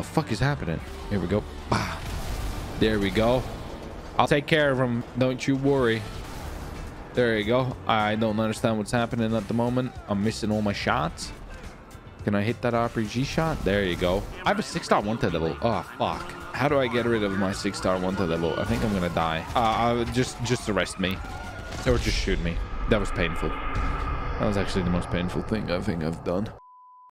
the fuck is happening? Here we go. Bah. There we go. I'll take care of him. Don't you worry. There you go. I don't understand what's happening at the moment. I'm missing all my shots. Can I hit that RPG shot? There you go. I have a six-star wanted level. Oh, fuck. How do I get rid of my six-star wanted level? I think I'm gonna die. Uh, uh, just, just arrest me. Or just shoot me. That was painful. That was actually the most painful thing I think I've done.